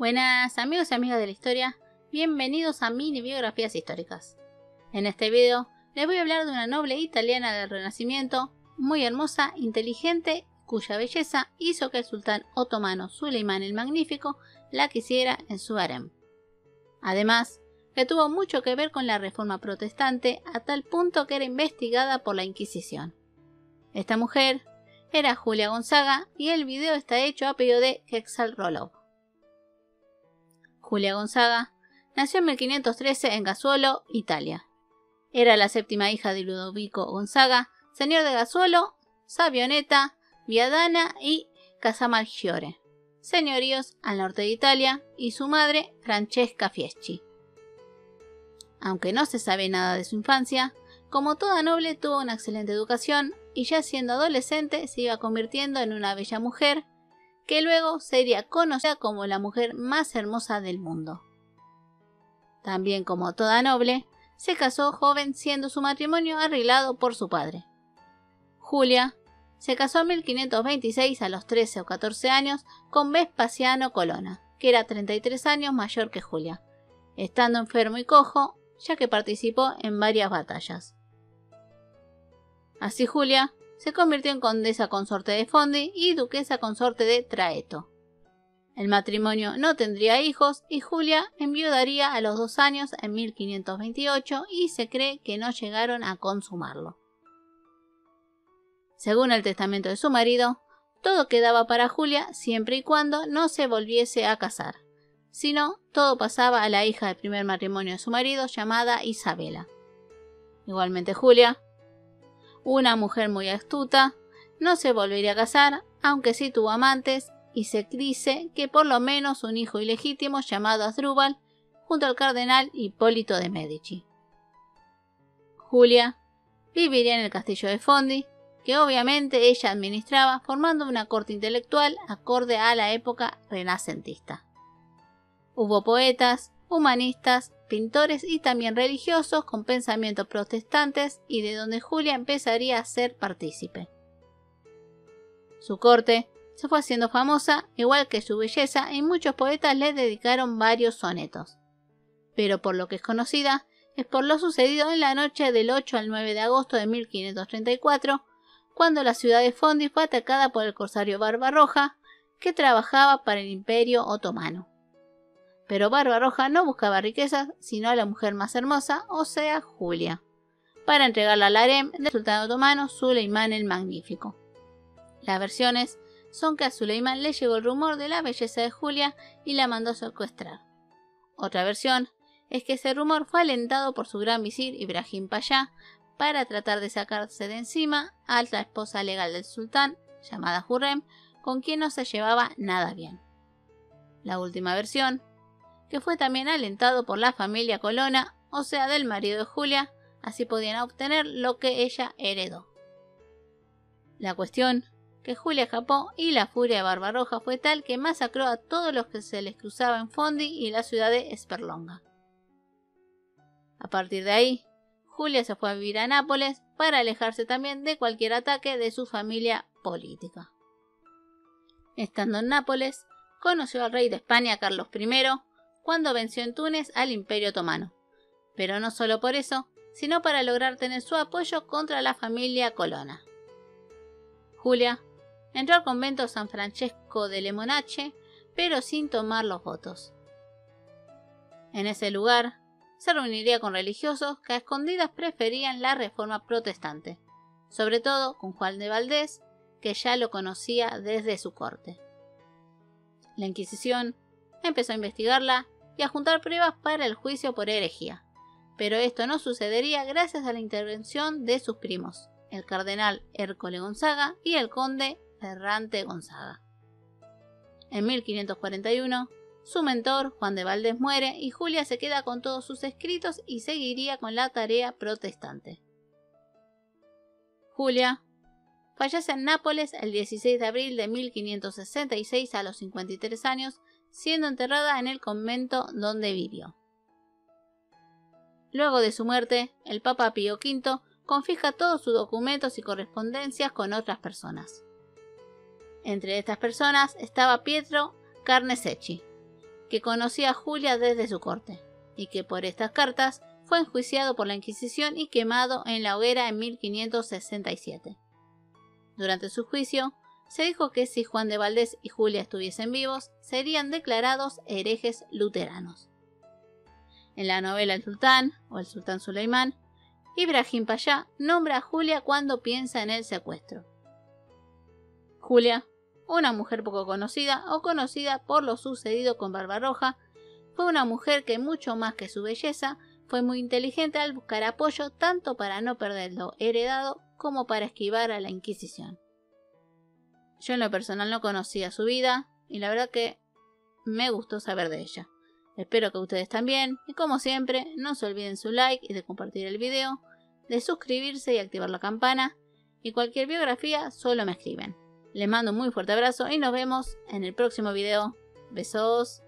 Buenas amigos y amigas de la historia, bienvenidos a mini biografías históricas. En este video les voy a hablar de una noble italiana del Renacimiento, muy hermosa, inteligente, cuya belleza hizo que el sultán otomano Suleimán el Magnífico la quisiera en su harem. Además, que tuvo mucho que ver con la reforma protestante a tal punto que era investigada por la Inquisición. Esta mujer era Julia Gonzaga y el video está hecho a pedido de Quetzal Rollo. Julia Gonzaga nació en 1513 en Gasuolo, Italia. Era la séptima hija de Ludovico Gonzaga, señor de Gasuolo, Sabioneta, Viadana y Casamalfiore, señoríos al norte de Italia, y su madre, Francesca Fieschi. Aunque no se sabe nada de su infancia, como toda noble tuvo una excelente educación y ya siendo adolescente se iba convirtiendo en una bella mujer que luego sería conocida como la mujer más hermosa del mundo. También como toda noble, se casó joven siendo su matrimonio arreglado por su padre. Julia se casó en 1526 a los 13 o 14 años con Vespasiano Colonna, que era 33 años mayor que Julia, estando enfermo y cojo, ya que participó en varias batallas. Así Julia se convirtió en condesa consorte de Fondi y duquesa consorte de Traeto. El matrimonio no tendría hijos y Julia enviudaría a los dos años en 1528 y se cree que no llegaron a consumarlo. Según el testamento de su marido, todo quedaba para Julia siempre y cuando no se volviese a casar. Si no, todo pasaba a la hija del primer matrimonio de su marido llamada Isabela. Igualmente Julia una mujer muy astuta, no se volvería a casar, aunque sí tuvo amantes, y se dice que por lo menos un hijo ilegítimo llamado Asdrúbal, junto al cardenal Hipólito de Medici. Julia viviría en el castillo de Fondi, que obviamente ella administraba, formando una corte intelectual acorde a la época renacentista. Hubo poetas, humanistas, pintores y también religiosos con pensamientos protestantes y de donde Julia empezaría a ser partícipe. Su corte se fue haciendo famosa, igual que su belleza, y muchos poetas le dedicaron varios sonetos. Pero por lo que es conocida, es por lo sucedido en la noche del 8 al 9 de agosto de 1534, cuando la ciudad de Fondi fue atacada por el corsario Barbarroja, que trabajaba para el Imperio Otomano. Pero Barbarroja no buscaba riquezas, sino a la mujer más hermosa, o sea, Julia, para entregarla al harem del sultán otomano Suleimán el Magnífico. Las versiones son que a Suleimán le llegó el rumor de la belleza de Julia y la mandó secuestrar. Otra versión es que ese rumor fue alentado por su gran visir Ibrahim Payá para tratar de sacarse de encima a la esposa legal del sultán, llamada Hurrem, con quien no se llevaba nada bien. La última versión que fue también alentado por la familia Colonna, o sea, del marido de Julia, así podían obtener lo que ella heredó. La cuestión que Julia escapó y la furia de Barbarroja fue tal que masacró a todos los que se les cruzaba en Fondi y la ciudad de Esperlonga. A partir de ahí, Julia se fue a vivir a Nápoles para alejarse también de cualquier ataque de su familia política. Estando en Nápoles, conoció al rey de España Carlos I, cuando venció en Túnez al Imperio Otomano. Pero no solo por eso, sino para lograr tener su apoyo contra la familia Colonna. Julia entró al convento San Francesco de Lemonache, pero sin tomar los votos. En ese lugar se reuniría con religiosos que a escondidas preferían la reforma protestante, sobre todo con Juan de Valdés, que ya lo conocía desde su corte. La Inquisición empezó a investigarla y a juntar pruebas para el juicio por herejía. Pero esto no sucedería gracias a la intervención de sus primos, el cardenal Hércole Gonzaga y el conde Ferrante Gonzaga. En 1541, su mentor, Juan de Valdés, muere y Julia se queda con todos sus escritos y seguiría con la tarea protestante. Julia fallece en Nápoles el 16 de abril de 1566 a los 53 años siendo enterrada en el convento donde vivió. Luego de su muerte, el Papa Pío V confisca todos sus documentos y correspondencias con otras personas. Entre estas personas estaba Pietro Carnesecchi, que conocía a Julia desde su corte, y que por estas cartas fue enjuiciado por la Inquisición y quemado en la hoguera en 1567. Durante su juicio, se dijo que si Juan de Valdés y Julia estuviesen vivos, serían declarados herejes luteranos. En la novela El Sultán, o El Sultán Suleimán, Ibrahim Payá nombra a Julia cuando piensa en el secuestro. Julia, una mujer poco conocida o conocida por lo sucedido con Barbarroja, fue una mujer que mucho más que su belleza, fue muy inteligente al buscar apoyo tanto para no perder lo heredado como para esquivar a la Inquisición. Yo en lo personal no conocía su vida y la verdad que me gustó saber de ella. Espero que ustedes también y como siempre no se olviden su like y de compartir el video, de suscribirse y activar la campana y cualquier biografía solo me escriben. Les mando un muy fuerte abrazo y nos vemos en el próximo video. Besos.